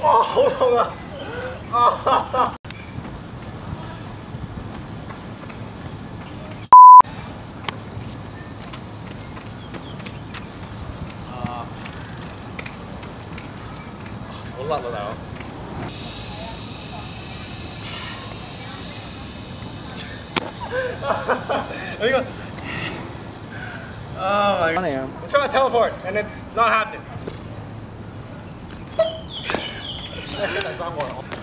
好痛啊！啊！好辣啊，大佬！呢个 Oh my god. I'm trying to teleport and it's not happening. 别来抓我了。